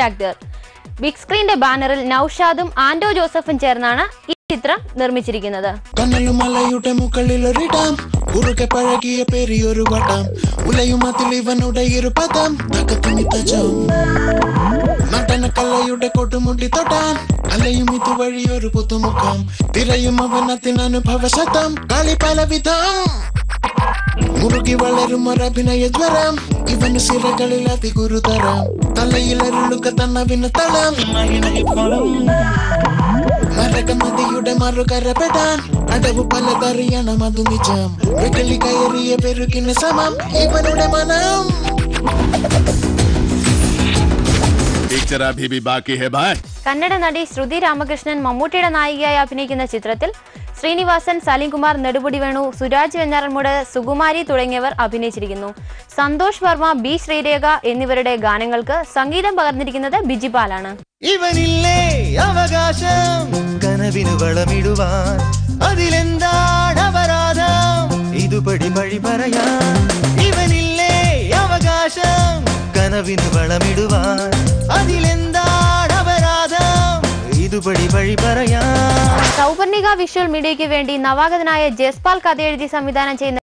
Actor big സ്ക്രീന്റെ ബാനറിൽ നൌഷാദും ആന്റോ ജോസഫും ചേർന്നാണ് ഈ ചിത്രം നിർമ്മിച്ചിരിക്കുന്നത്. കനലുമലയുടെ പെരിയൊരു വട്ടം. തൊട്ടാൻ പുതുമുഖം. തിരയും അവനത്തിന് അനുഭവ ശതം. കളി പലവിധം. ഉറുകി വളരും ഒരഭിനയ ജ്വരം. ഇവന് സിറകളിൽ അതിഗുരുതരം. തലയിൽ അരുളുക തന്നവിന് തളം. മരകനദിയുടെ മറുകരപെടാൻ അടവ് പലതറിയണം അതു നിജം. വെകളി കയറിയ പെരുകിന് സമം. ഇവനുടെ മനം. പിക്ചർ അഭി ബാക്കി ഹെ ഭായ് കന്നഡ നടി ശ്രുതി രാമകൃഷ്ണൻ മമ്മൂട്ടിയുടെ നായികയായി അഭിനയിക്കുന്ന ചിത്രത്തിൽ ശ്രീനിവാസൻ സലീംകുമാർ നെടുപുടി വേണു സുരാജ് വെഞ്ഞാറമ്മൂട് സുകുമാരി തുടങ്ങിയവർ അഭിനയിച്ചിരിക്കുന്നു. സന്തോഷ് വർമ്മ ബി ശ്രീരേഖ എന്നിവരുടെ ഗാനങ്ങൾക്ക് സംഗീതം പകർന്നിരിക്കുന്നത് ബിജിപാലാണ് ഇവനില്ലേ അവകാശം? വളമിടുവാൻ. ഇതുപടി ഇവനില്ലേ അവകാശം? കനവിന് വളമിടുവാൻ. ഇതുപടി പഴി പറയാൻ സൗപർണിക വിഷ്വൽ മീഡിയയ്ക്ക് വേണ്ടി നവാഗതനായ ജസ്പാൽ കഥയെഴുതി സംവിധാനം ചെയ്യുന്ന